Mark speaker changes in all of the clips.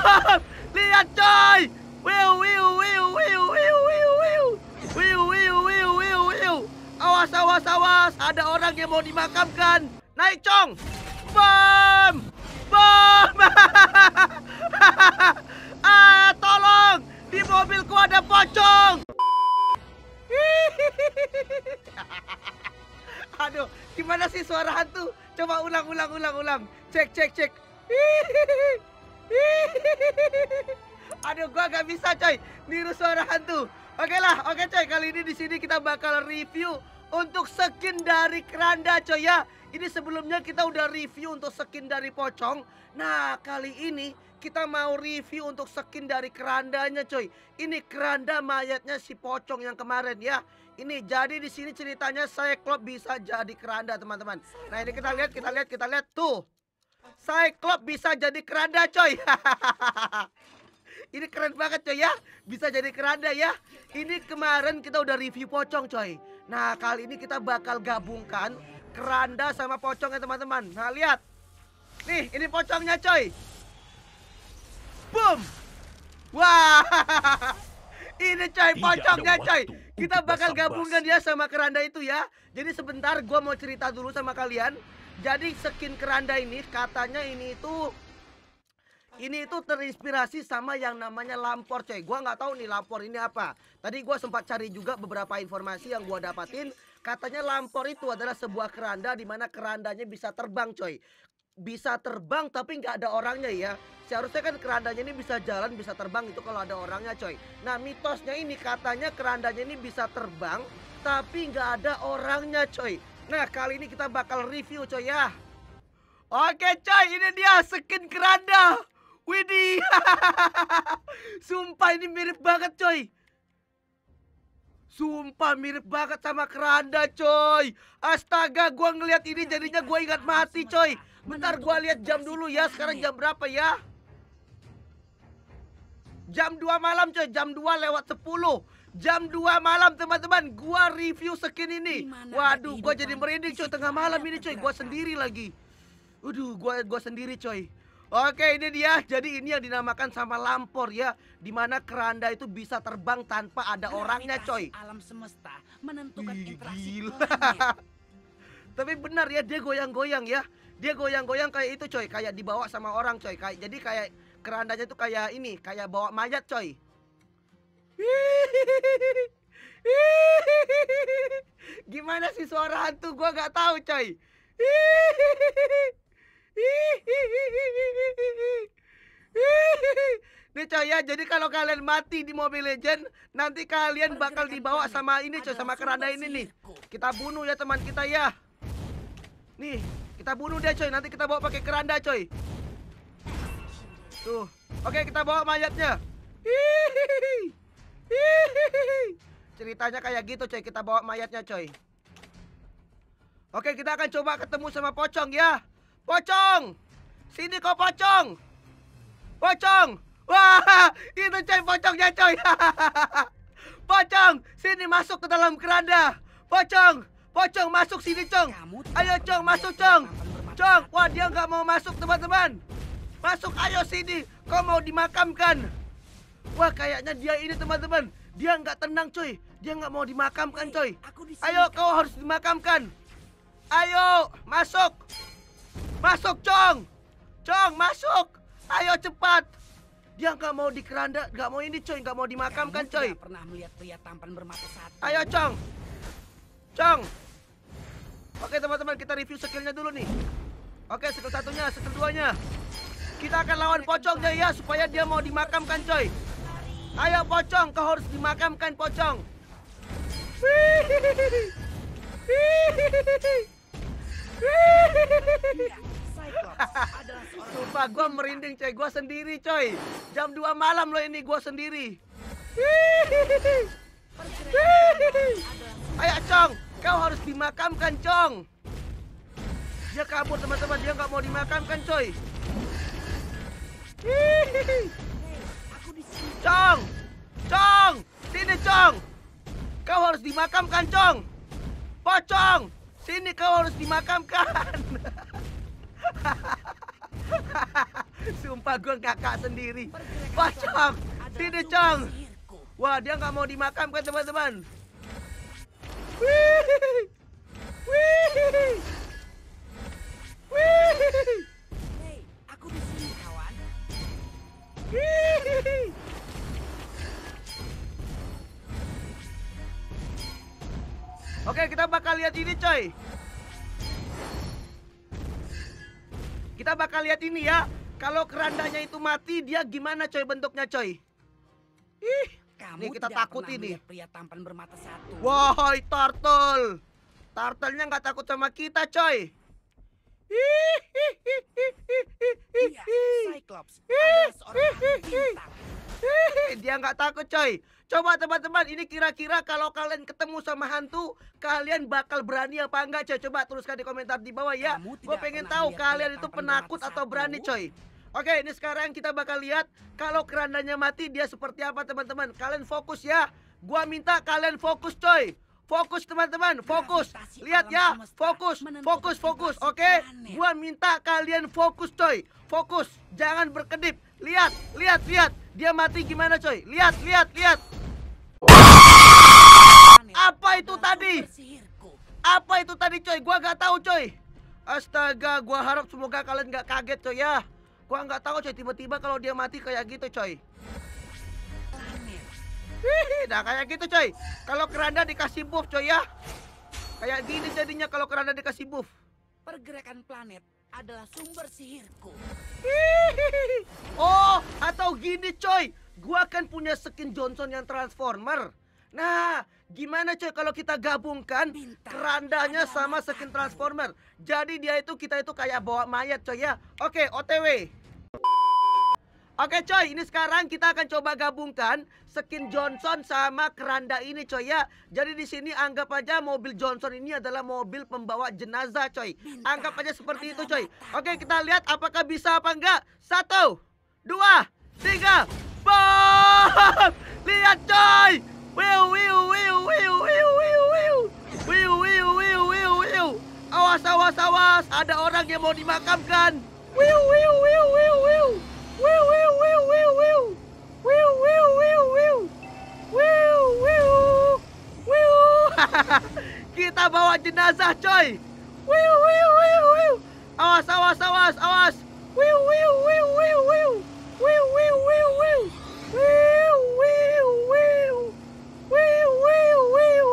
Speaker 1: Lihat coy! Wiu wiu wiu wiu wiu wiu wiu. Wiu wiu wiu wiu wiu. Awas awas awas, ada orang yang mau dimakamkan. Naik cong. Bom! Bom! ah, tolong! Di mobilku ada pocong. Aduh, gimana sih suara hantu? Coba ulang, ulang, ulang, ulang. Cek, cek, cek. Aduh, gua gak bisa, coy. Niru suara hantu. Oke lah, oke coy. Kali ini di sini kita bakal review untuk skin dari keranda, coy ya. Ini sebelumnya kita udah review untuk skin dari pocong. Nah, kali ini kita mau review untuk skin dari kerandanya, coy. Ini keranda mayatnya si pocong yang kemarin ya. Ini jadi di sini ceritanya Cyclops bisa jadi keranda, teman-teman. Nah, ini kita lihat, kita lihat, kita lihat tuh. Cyclops bisa jadi keranda, coy. ini keren banget, coy ya. Bisa jadi keranda ya. Ini kemarin kita udah review pocong, coy. Nah, kali ini kita bakal gabungkan keranda sama pocong ya, teman-teman. Nah, lihat. Nih, ini pocongnya, coy. Boom. Wah. Ini coy pocongnya coy. Kita bakal gabungkan dia sama keranda itu ya. Jadi sebentar gua mau cerita dulu sama kalian. Jadi skin keranda ini katanya ini itu ini itu terinspirasi sama yang namanya lampor coy. Gua nggak tahu nih lampor ini apa. Tadi gua sempat cari juga beberapa informasi yang gua dapatin. Katanya lampor itu adalah sebuah keranda di mana kerandanya bisa terbang coy bisa terbang tapi nggak ada orangnya ya. Seharusnya kan kerandanya ini bisa jalan, bisa terbang itu kalau ada orangnya coy. Nah mitosnya ini katanya kerandanya ini bisa terbang tapi nggak ada orangnya coy. Nah kali ini kita bakal review coy ya. Oke coy ini dia skin keranda. Widih. Sumpah ini mirip banget coy. Sumpah mirip banget sama keranda coy Astaga gua ngeliat ini jadinya gua ingat mati coy Bentar gua lihat jam dulu ya Sekarang jam berapa ya Jam 2 malam coy Jam 2 lewat 10 Jam 2 malam teman-teman. Gua review skin ini. Waduh gua jadi merinding coy Tengah malam ini coy Gua sendiri lagi. Waduh gua, gua sendiri coy Oke ini dia, jadi ini yang dinamakan sama lampor ya. Di mana keranda itu bisa terbang tanpa ada orangnya coy
Speaker 2: Alam semesta menentukan
Speaker 1: Wih,
Speaker 2: interaksi
Speaker 1: gila. Tapi benar ya. Dia goyang-goyang ya. Dia goyang-goyang kayak itu coy Kayak dibawa sama orang coy kayak Jadi kayak kerandanya tuh kayak ini Kayak bawa mayat coy Gimana sih suara hantu gua gak tahu coy Nih coy ya, jadi kalau kalian mati di Mobile Legend, nanti kalian bakal dibawa sama ini coy, sama keranda ini nih. Kita bunuh ya teman kita ya. Nih, kita bunuh dia coy, nanti kita bawa pakai keranda coy. Tuh. Oke, kita bawa mayatnya. Hihihi. Hihihi. Ceritanya kayak gitu coy, kita bawa mayatnya coy. Oke, kita akan coba ketemu sama pocong ya. Pocong! Sini kau pocong! Pocong! Wah, itu coy pocongnya coy. pocong, sini masuk ke dalam keranda. Pocong, pocong masuk sini cong. Ayo cong, masuk cong. Cong, wah dia nggak mau masuk teman-teman. Masuk, ayo sini. Kau mau dimakamkan. Wah kayaknya dia ini teman-teman. Dia nggak tenang coy. Dia nggak mau dimakamkan coy. Ayo kau harus dimakamkan. Ayo, masuk. Masuk, Cong. Cong, masuk. Ayo cepat. Dia nggak mau di keranda, nggak mau ini coy, nggak mau dimakamkan coy.
Speaker 2: pernah melihat pria tampan bermata satu.
Speaker 1: Ayo, Cong. Cong. Oke, teman-teman, kita review skillnya dulu nih. Oke, skill satunya, skill duanya. Kita akan lawan pocongnya ya, supaya dia mau dimakamkan coy. Ayo, pocong, kau harus dimakamkan, pocong. Sumpah gue merinding coy, gue sendiri coy. Jam 2 malam loh ini gue sendiri. Ayo Cong, kau harus dimakamkan Cong. Dia kabur teman-teman, dia nggak mau dimakamkan coy. Cong, Cong, sini Cong Kau harus dimakamkan Cong Pocong, sini kau harus dimakamkan! Sumpah gue ngakak sendiri. Pocong, sini Cong. Wah, dia nggak mau dimakamkan teman-teman. Wih, wih, wih, Oke, kita bakal lihat ini, coy. Kita bakal lihat ini ya. Kalau kerandanya itu mati, dia gimana, coy, bentuknya, coy? Ih,
Speaker 2: Kamu
Speaker 1: Nih, kita
Speaker 2: tidak
Speaker 1: takut ini.
Speaker 2: pria tampan bermata satu.
Speaker 1: Wahai turtle. Turtle-nya nggak takut sama kita, coy.
Speaker 2: Iya, Cyclops adalah seorang bintang.
Speaker 1: Dia nggak takut, coy. Coba teman-teman, ini kira-kira kalau kalian ketemu sama hantu, kalian bakal berani apa enggak, coy? Coba tuliskan di komentar di bawah ya. Gue pengen tahu kalian itu penakut atau berani, coy. Oke, ini sekarang kita bakal lihat kalau kerandanya mati dia seperti apa, teman-teman. Kalian fokus ya. Gua minta kalian fokus, coy. Fokus teman-teman, fokus. Lihat ya, fokus, fokus, fokus. Oke, gua minta kalian fokus, coy. Fokus, jangan berkedip. Lihat, lihat, lihat. Dia mati gimana, coy? Lihat, lihat, lihat. Apa itu tadi? Apa itu tadi, coy? Gua gak tahu, coy. Astaga, gua harap semoga kalian gak kaget, coy ya. Gua nggak tahu, coy. Tiba-tiba kalau dia mati kayak gitu, coy. Hihi, nah kayak gitu, coy. Kalau keranda dikasih buff, coy ya. Kayak gini jadinya kalau keranda dikasih buff.
Speaker 2: pergerakan planet adalah sumber sihirku.
Speaker 1: Hihihi. Oh, atau gini coy. Gua kan punya skin Johnson yang Transformer. Nah, gimana coy kalau kita gabungkan
Speaker 2: Bintang
Speaker 1: kerandanya sama skin Transformer. Jadi dia itu kita itu kayak bawa mayat coy ya. Oke, OTW. Oke coy, ini sekarang kita akan coba gabungkan skin Johnson sama keranda ini coy ya. Jadi di sini anggap aja mobil Johnson ini adalah mobil pembawa jenazah coy. Anggap aja seperti itu coy. Oke kita lihat apakah bisa apa enggak. Satu, dua, tiga! Lihat coy. Wiu wiu wiu wiu wiu wiu wiu. Wiu wiu wiu wiu wiu. Awas awas awas, ada orang yang mau dimakamkan. Wiu wiu wiu wiu wiu. Wiu wiu wiu wiu wiu. Wiu wiu wiu wiu. Wiu wiu. Wiu. Kita bawa jenazah coy. Wiu wiu wiu wiu. Awas awas awas awas. Wiu wiu wiu wiu wiu. Wiu wiu wiu wiu. Wiu wiu wiu. Wiu wiu wiu.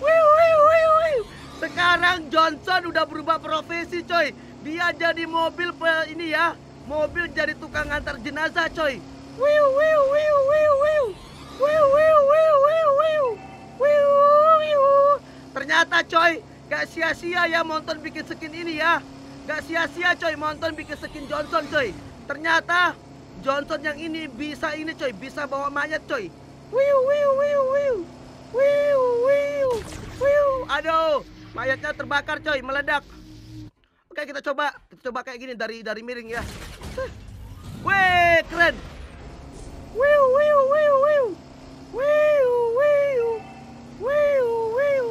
Speaker 1: Wiu wiu wiu wiu. Sekarang Johnson udah berubah profesi coy. Dia jadi mobil ini ya. Mobil jadi tukang antar jenazah coy. Wiu wiu wiu wiu wiu. Wiu wiu wiu wiu wiu. Wiu wiu. Ternyata coy, gak sia-sia ya Monton bikin skin ini ya. Gak sia-sia coy Monton bikin skin Johnson coy. Ternyata Johnson yang ini bisa ini coy, bisa bawa mayat coy. Wiu wiu wiu wiu. Wiu wiu. Wiu. Aduh, mayatnya terbakar coy, meledak. Oke, kita coba. Kita coba kayak gini dari dari miring ya. Wih, keren. Wiu wiu wiu wiu. Wiu wiu. Wiu wiu.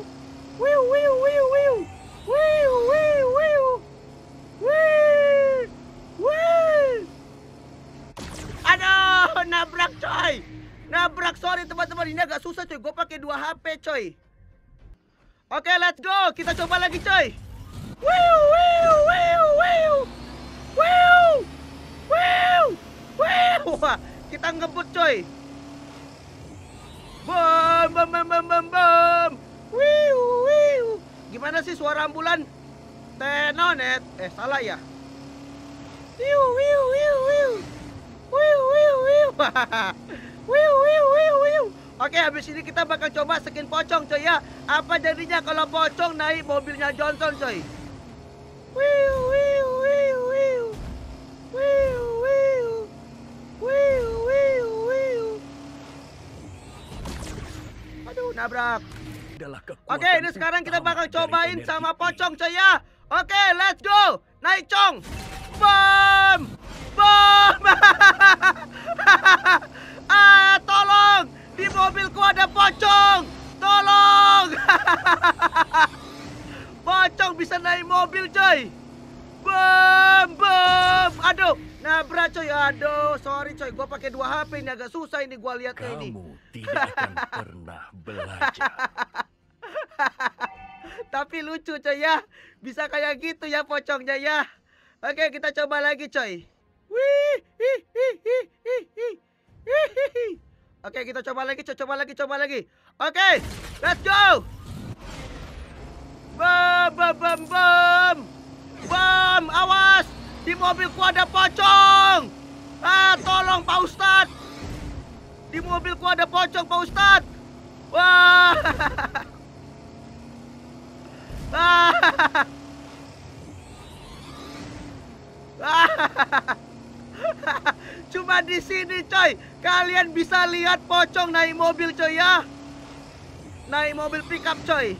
Speaker 1: Wiu wiu wiu wiu. Wiu wiu wiu. Wih. Wih. Aduh, nabrak coy. Nabrak sorry teman-teman ini agak susah coy. Gue pakai dua HP coy. Oke, let's go. Kita coba lagi coy. Wiu wiu wiu. Wiu. Wiu. Wiu. Wah, kita ngebut coy. Bom bom bom bom bom bom. Wiu wiu. Gimana sih suara ambulan? Tenonet. Eh, salah ya. Wiu wiu wiu. Wiu wiu wiu. Wiu wiu wiu wiu. Oke, habis ini kita bakal coba skin pocong coy ya. Apa jadinya kalau pocong naik mobilnya Johnson coy? Wiu wiu wiu wiu. Wiu wiu. Wiu wiu wiu. Aduh, nabrak. Oke, ini sekarang kita bakal cobain sama pocong coy ya. Oke, let's go. Naik cong. Bom. Bom. ah, tolong. Di mobilku ada pocong. Tolong. pocong bisa naik mobil coy. Bom, bom. Aduh, nabrak coy. Aduh, sorry coy. Gua pakai dua HP ini agak susah ini gua lihatnya ini.
Speaker 3: Kamu tidak akan pernah belajar.
Speaker 1: Tapi lucu coy ya. Bisa kayak gitu ya pocongnya ya. Oke, kita coba lagi coy. Wih, hi, hi, hi, hi, hi, Oke, kita coba lagi, coba lagi, coba lagi. Oke, let's go. Bom, bom, bom, bom. Bom, awas. Di mobilku ada pocong. Ah, tolong Pak Ustadz. Di mobilku ada pocong Pak Ustadz. Wah. Ah. Cuma di sini coy. Kalian bisa lihat pocong naik mobil coy ya. Naik mobil pickup coy.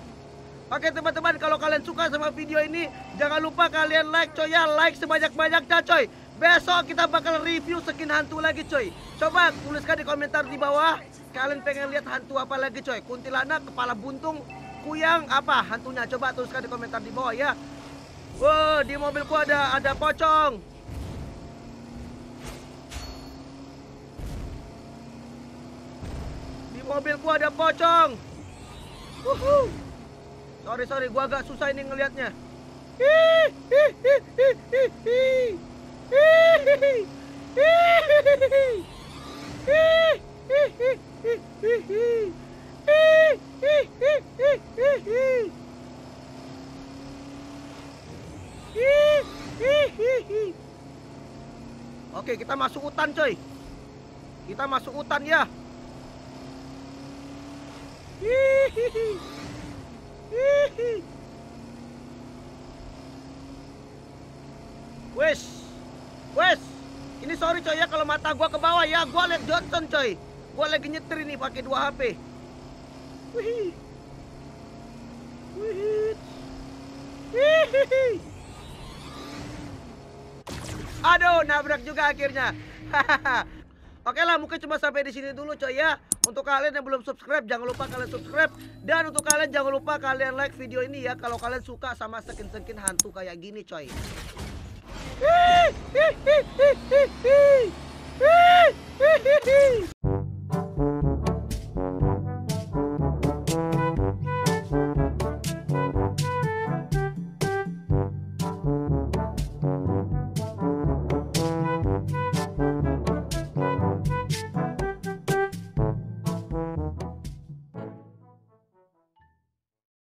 Speaker 1: Oke teman-teman kalau kalian suka sama video ini Jangan lupa kalian like coy ya. Like sebanyak-banyaknya coy. Besok kita bakal review skin hantu lagi coy. Coba tuliskan di komentar di bawah Kalian pengen lihat hantu apa lagi coy? Kuntilanak, kepala buntung, kuyang, apa hantunya? Coba tuliskan di komentar di bawah ya. Wow di mobilku ada ada pocong mobilku ada pocong. Uhuh. Sorry sorry, gua agak susah ini ngelihatnya. Oke, kita masuk hutan, coy. Kita masuk hutan ya. Wes. Wes. Ini sorry coy ya kalau mata gua ke bawah ya. Gua liat Johnson coy. Gua lagi nyetir nih pakai dua HP. Wih. Wih. Aduh, nabrak juga akhirnya. Oke lah, mungkin cuma sampai di sini dulu coy ya. Untuk kalian yang belum subscribe, jangan lupa kalian subscribe. Dan untuk kalian jangan lupa kalian like video ini ya. Kalau kalian suka sama skin-skin hantu kayak gini coy. Hii, hii.